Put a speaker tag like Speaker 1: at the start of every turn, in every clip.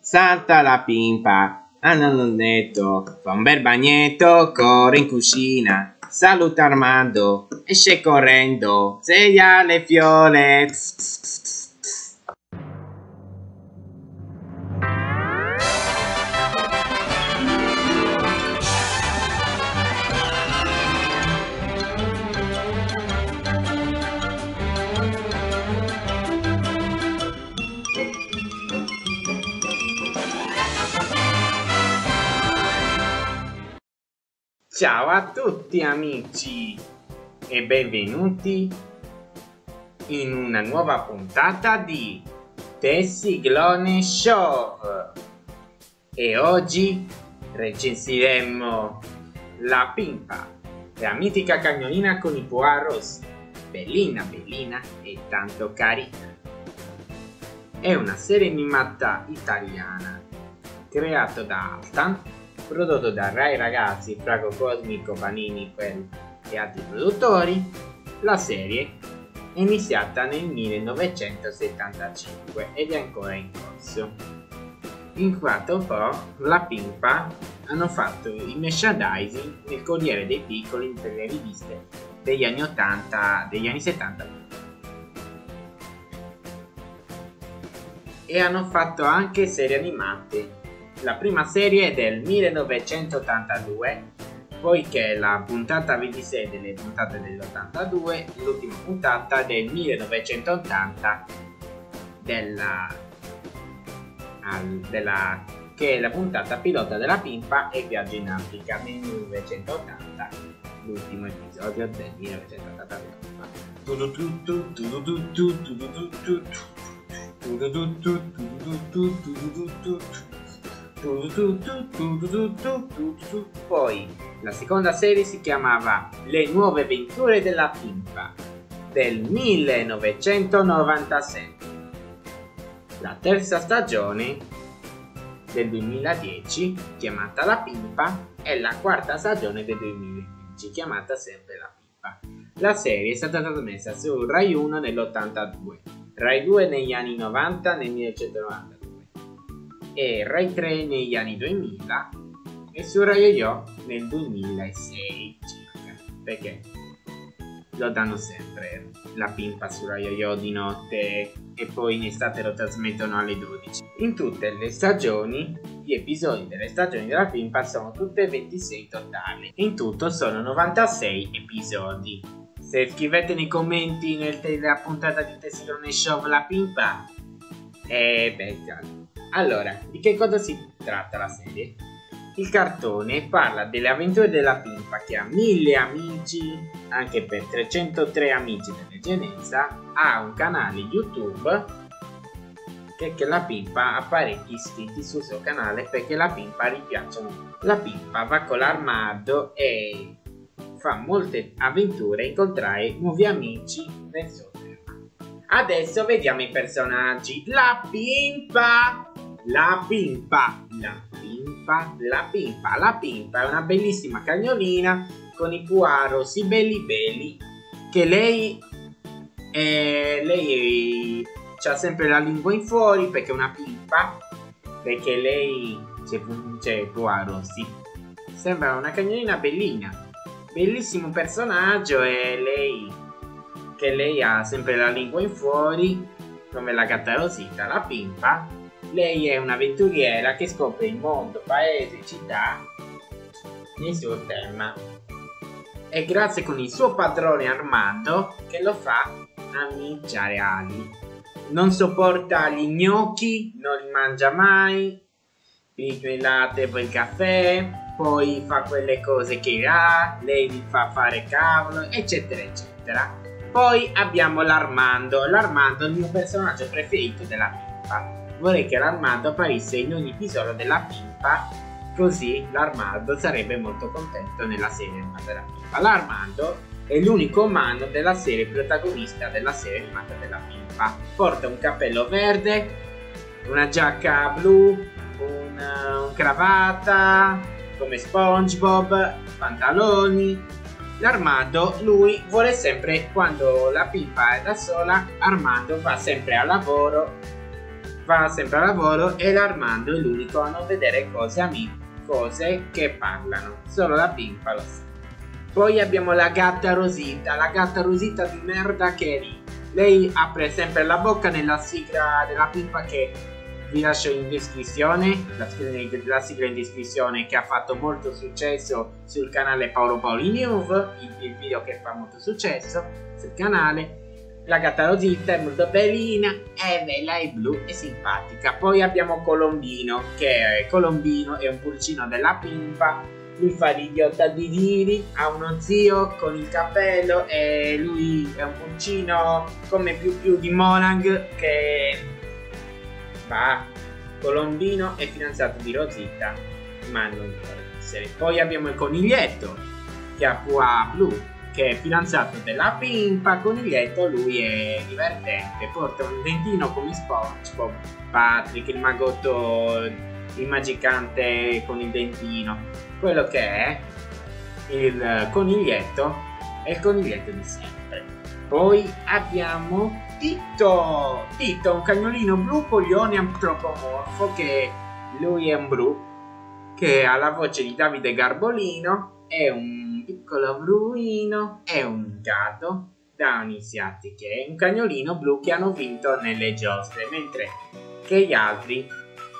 Speaker 1: salta la pimpa, Anna nel letto, fa un bel bagnetto, corre in cucina, saluta Armando, esce correndo, seglia le fiole. Ciao a tutti amici e benvenuti in una nuova puntata di Tessiglone Show e oggi recensiremo La Pimpa, la mitica cagnolina con i poiros, bellina bellina e tanto carina. È una serie animata italiana creata da Altan prodotto da Rai Ragazzi, Frago Cosmico, Panini Quell e altri produttori, la serie è iniziata nel 1975 ed è ancora in corso. In quanto po' la Pimpa hanno fatto il merchandising nel Corriere dei Piccoli per le riviste degli anni 80, degli anni 70 e hanno fatto anche serie animate la prima serie del 1982, poiché la puntata 26 delle puntate dell'82, l'ultima puntata del 1980 della, della, che è la puntata pilota della pimpa e viaggio in Africa nel 1980, l'ultimo episodio del 1982. Poi la seconda serie si chiamava Le nuove avventure della Pimpa del 1997. La terza stagione del 2010 chiamata La Pimpa e la quarta stagione del 2015 chiamata sempre La Pimpa. La serie è stata trasmessa su Rai 1 nell'82, Rai 2 negli anni 90 nel 1990 e Rai 3 negli anni 2000 e su Rai Yo nel 2006 circa. Perché lo danno sempre la pimpa su Rai Yo di notte e poi in estate lo trasmettono alle 12. In tutte le stagioni, gli episodi delle stagioni della pimpa sono tutte 26 totali. In tutto sono 96 episodi. Se scrivete nei commenti nella puntata di Tessilone Show la pimpa, eh beh, allora, di che cosa si tratta la serie? Il cartone parla delle avventure della pimpa che ha mille amici, anche per 303 amici dell'eccellenza, ha un canale YouTube che, che la pimpa ha parecchi iscritti sul suo canale perché la pimpa gli piacciono. La pimpa va con l'armado e fa molte avventure e incontrare nuovi amici nel suo. Adesso vediamo i personaggi. La pimpa! La pimpa, la pimpa, la pimpa. La pimpa è una bellissima cagnolina con i puaro sì belli belli che lei, eh, lei ha sempre la lingua in fuori perché è una pimpa perché lei c'è, c'è puaro sì sembra una cagnolina bellina bellissimo personaggio e lei che lei ha sempre la lingua in fuori come la gatta rosita la pimpa lei è un'avventuriera che scopre il mondo, paese, città nel suo tema. E grazie con il suo padrone Armando che lo fa amici reali. Non sopporta gli gnocchi, non li mangia mai, prima il latte poi il caffè, poi fa quelle cose che ha, lei gli fa fare cavolo, eccetera, eccetera. Poi abbiamo l'Armando. L'Armando è il mio personaggio preferito della pippa vorrei che l'Armando apparisse in ogni episodio della Pimpa, così l'Armando sarebbe molto contento nella serie animata della Pimpa. L'Armando è l'unico umano della serie protagonista della serie animata della Pimpa. Porta un cappello verde, una giacca blu, una, un cravatta, come SpongeBob, pantaloni. L'Armando, lui vuole sempre, quando la Pimpa è da sola, Armando va sempre al lavoro va sempre lavoro e l'Armando è l'unico a non vedere cose amiche, cose che parlano. Solo la pimpa lo sa. Poi abbiamo la gatta Rosita, la gatta Rosita di merda che è lì. Lei apre sempre la bocca nella sigla della pimpa che vi lascio in descrizione, la, la sigla in descrizione che ha fatto molto successo sul canale Paolo Paoli News, il video che fa molto successo sul canale. La gatta Rosita è molto bellina, è bella, è blu e simpatica. Poi abbiamo Colombino, che è Colombino, è un pulcino della pimpa. Lui fa l'idiota di Diri, ha uno zio con il cappello e lui è un pulcino come più più di Monang che va. Colombino è fidanzato di Rosita, ma non vuole essere. Poi abbiamo il coniglietto, che ha Pua Blu, che è fidanzato della pimpa, coniglietto, lui è divertente, porta un dentino come SpongeBob, Patrick, il magotto, il magicante con il dentino, quello che è il coniglietto è il coniglietto di sempre. Poi abbiamo Tito, Tito, un cagnolino blu coglione antropomorfo che lui è un blu che ha la voce di Davide Garbolino, è un piccolo bruino e un gatto da iniziati è un cagnolino blu che hanno vinto nelle giostre, mentre che gli altri,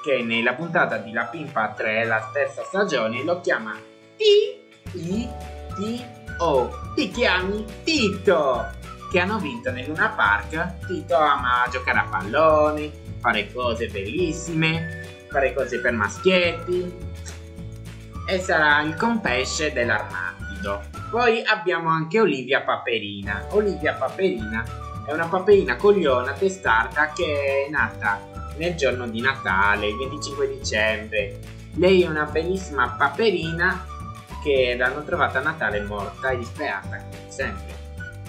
Speaker 1: che nella puntata di La Pimpa 3, la terza stagione, lo chiama T-I-T-O. Ti chiami Tito! Che hanno vinto nel Luna Park. Tito ama giocare a pallone, fare cose bellissime, fare cose per maschietti. E sarà il compesce dell'armadio. Poi abbiamo anche Olivia Paperina. Olivia Paperina è una paperina cogliona testarda che è nata nel giorno di Natale, il 25 dicembre. Lei è una bellissima paperina che l'hanno trovata a Natale morta e disperata, sempre.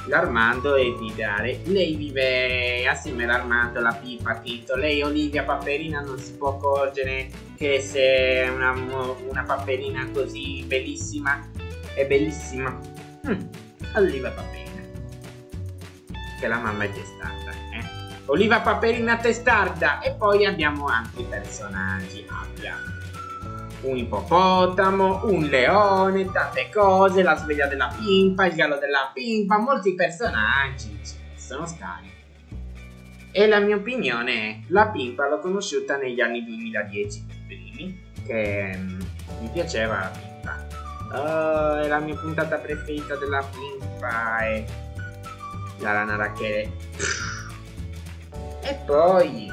Speaker 1: L'Armando è di dare. Lei vive assieme all'Armando, la Pipa, Tito. Lei, Olivia Paperina, non si può accorgere che se una, una paperina così bellissima è bellissima. Mm, Oliva Paperina. Che la mamma è testarda, eh? Oliva Paperina testarda. E poi abbiamo altri personaggi. Abbiamo un ippopotamo, un leone, tante cose, la sveglia della pimpa, il gallo della pimpa, molti personaggi. Sono scarichi. E la mia opinione è, la pimpa l'ho conosciuta negli anni 2010 primi, che mm, mi piaceva la pimpa Oh, è la mia puntata preferita della e la rana racchele. E poi,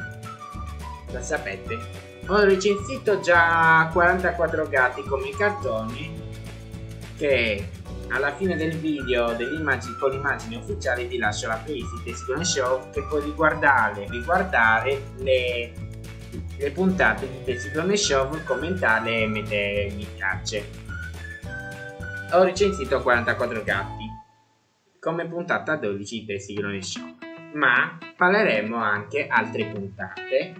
Speaker 1: lo sapete, ho recensito già 44 gatti come cartoni che alla fine del video con l'immagine ufficiale vi lascio la playlist. Di Tesicone Show che puoi riguardare, riguardare le, le puntate di Tesicone Show, commentarle e mettere mi piace ho recensito 44 gatti come puntata 12 del Sigrone Show, ma parleremo anche altre puntate.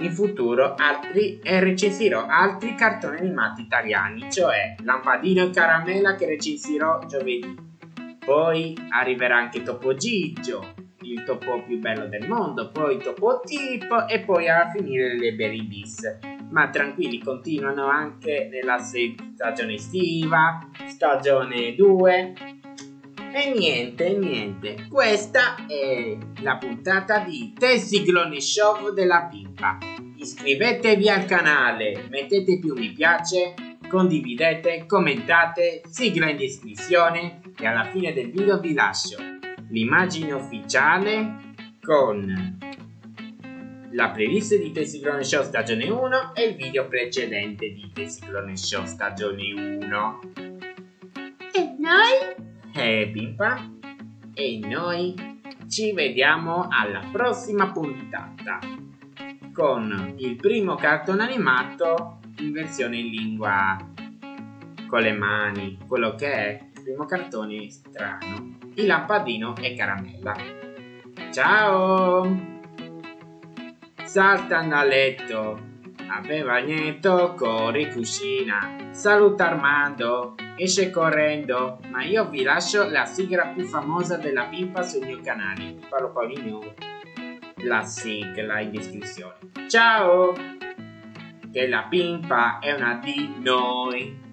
Speaker 1: In futuro altri, e recensirò altri cartoni animati italiani, cioè Lampadino e Caramella che recensirò giovedì. Poi arriverà anche Topo Gigio, il topo più bello del mondo, poi Topo Tipo e poi a finire le Berry Bees ma tranquilli, continuano anche nella stagione estiva, stagione 2. E niente, niente, questa è la puntata di Tessiglone Show della Pimpa. Iscrivetevi al canale, mettete più mi piace, condividete, commentate, sigla in descrizione e alla fine del video vi lascio l'immagine ufficiale con la playlist di Tessiclone Show stagione 1 e il video precedente di Tessiclone Show stagione 1.
Speaker 2: E noi?
Speaker 1: Eh, Pimpa. E noi ci vediamo alla prossima puntata con il primo cartone animato in versione in lingua con le mani, quello che è il primo cartone strano, il lampadino e caramella. Ciao! Saltano a letto. Aveva niente, corri cucina. Saluta Armando, esce correndo, ma io vi lascio la sigla più famosa della pimpa sul mio canale. Parlo Paulinho. la sigla in descrizione. Ciao! Che la pimpa è una di noi.